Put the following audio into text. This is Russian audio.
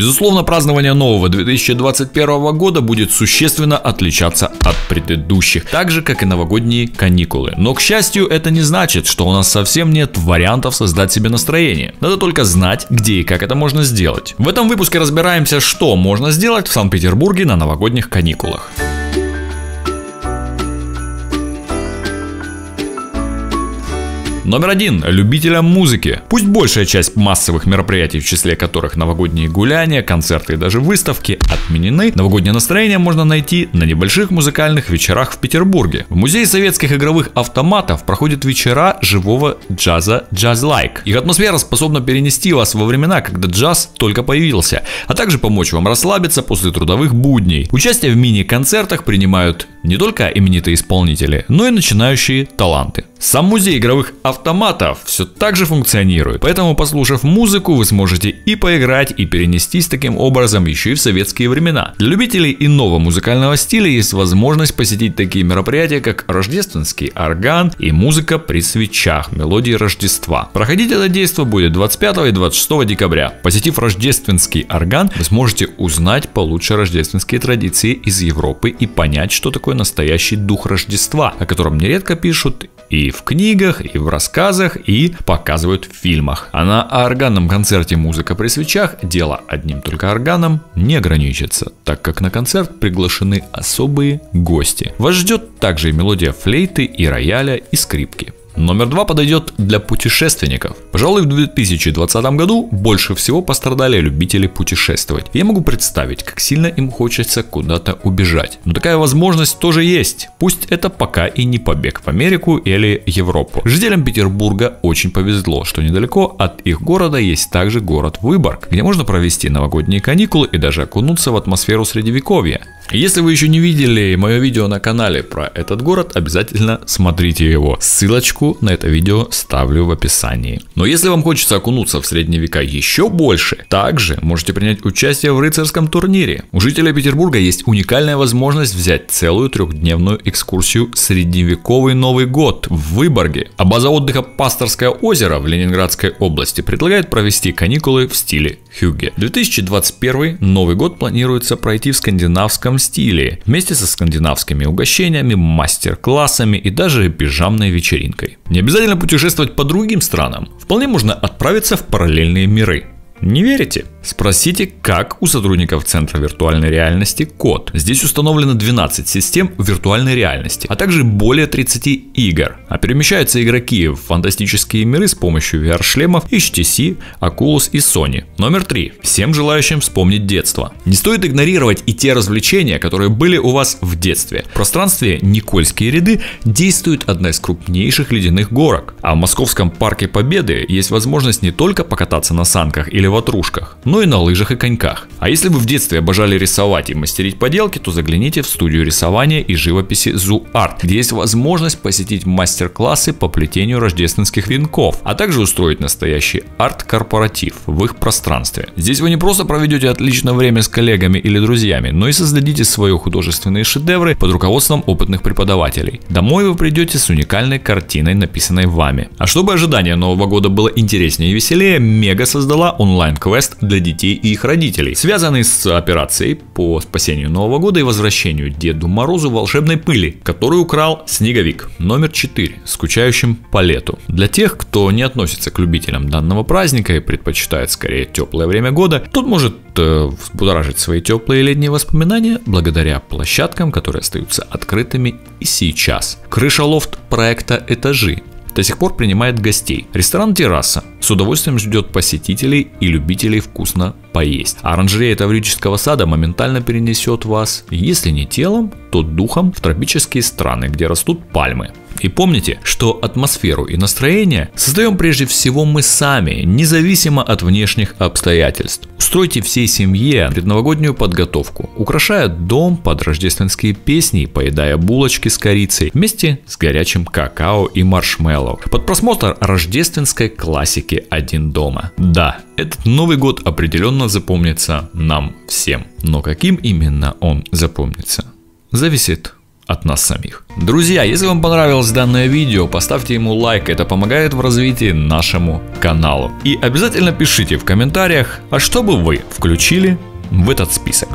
Безусловно, празднование нового 2021 года будет существенно отличаться от предыдущих, так же как и новогодние каникулы. Но, к счастью, это не значит, что у нас совсем нет вариантов создать себе настроение. Надо только знать, где и как это можно сделать. В этом выпуске разбираемся, что можно сделать в Санкт-Петербурге на новогодних каникулах. Номер один. Любителям музыки. Пусть большая часть массовых мероприятий, в числе которых новогодние гуляния, концерты и даже выставки, отменены, новогоднее настроение можно найти на небольших музыкальных вечерах в Петербурге. В Музее советских игровых автоматов проходят вечера живого джаза джаз-лайк. Их атмосфера способна перенести вас во времена, когда джаз только появился, а также помочь вам расслабиться после трудовых будней. Участие в мини-концертах принимают не только именитые исполнители, но и начинающие таланты. Сам музей игровых автоматов все так же функционирует, поэтому послушав музыку, вы сможете и поиграть, и перенестись таким образом еще и в советские времена. Для любителей иного музыкального стиля есть возможность посетить такие мероприятия, как рождественский орган и музыка при свечах, мелодии Рождества. Проходить это действо будет 25 и 26 декабря. Посетив рождественский орган, вы сможете узнать получше рождественские традиции из Европы и понять, что такое настоящий дух Рождества, о котором нередко пишут и в книгах, и в рассказах, и показывают в фильмах. А на органном концерте «Музыка при свечах» дело одним только органом не ограничится, так как на концерт приглашены особые гости. Вас ждет также и мелодия флейты, и рояля, и скрипки. Номер два подойдет для путешественников. Пожалуй, в 2020 году больше всего пострадали любители путешествовать. Я могу представить, как сильно им хочется куда-то убежать. Но такая возможность тоже есть. Пусть это пока и не побег в Америку или Европу. Жителям Петербурга очень повезло, что недалеко от их города есть также город Выборг, где можно провести новогодние каникулы и даже окунуться в атмосферу средневековья. Если вы еще не видели мое видео на канале про этот город, обязательно смотрите его. Ссылочку на это видео ставлю в описании. Но если вам хочется окунуться в средние века еще больше, также можете принять участие в рыцарском турнире. У жителя Петербурга есть уникальная возможность взять целую трехдневную экскурсию «Средневековый Новый год» в Выборге. А база отдыха Пасторское озеро в Ленинградской области предлагает провести каникулы в стиле Хюгге. 2021 Новый год планируется пройти в скандинавском стиле, вместе со скандинавскими угощениями, мастер-классами и даже пижамной вечеринкой. Не обязательно путешествовать по другим странам, вполне можно отправиться в параллельные миры. Не верите? Спросите, как у сотрудников Центра виртуальной реальности код. Здесь установлено 12 систем виртуальной реальности, а также более 30 игр. А перемещаются игроки в фантастические миры с помощью VR-шлемов HTC, Oculus и Sony. Номер 3. Всем желающим вспомнить детство. Не стоит игнорировать и те развлечения, которые были у вас в детстве. В пространстве Никольские ряды действует одна из крупнейших ледяных горок. А в Московском парке Победы есть возможность не только покататься на санках или ватрушках, но и на лыжах и коньках. А если вы в детстве обожали рисовать и мастерить поделки, то загляните в студию рисования и живописи Zoo Art, где есть возможность посетить мастер-классы по плетению рождественских венков, а также устроить настоящий арт-корпоратив в их пространстве. Здесь вы не просто проведете отличное время с коллегами или друзьями, но и создадите свои художественные шедевры под руководством опытных преподавателей. Домой вы придете с уникальной картиной, написанной вами. А чтобы ожидание Нового года было интереснее и веселее, Мега создала онлайн-квест для детей и их родителей, связанный с операцией по спасению Нового года и возвращению Деду Морозу волшебной пыли, которую украл Снеговик. Номер 4. Скучающим по лету. Для тех, кто не относится к любителям данного праздника и предпочитает скорее теплое время года, тут может э, взбудоражить свои теплые летние воспоминания благодаря площадкам, которые остаются открытыми и сейчас. Крыша лофт проекта «Этажи» до сих пор принимает гостей. Ресторан «Терраса» с удовольствием ждет посетителей и любителей вкусно поесть. А оранжерея Таврического сада моментально перенесет вас, если не телом, то духом в тропические страны, где растут пальмы. И помните, что атмосферу и настроение создаем прежде всего мы сами, независимо от внешних обстоятельств. Устройте всей семье предновогоднюю подготовку, украшая дом под рождественские песни, поедая булочки с корицей вместе с горячим какао и маршмеллоу. Под просмотр рождественской классики «Один дома». Да, этот Новый год определенно запомнится нам всем. Но каким именно он запомнится, зависит от нас самих. Друзья, если вам понравилось данное видео, поставьте ему лайк, это помогает в развитии нашему каналу. И обязательно пишите в комментариях, а что бы вы включили в этот список.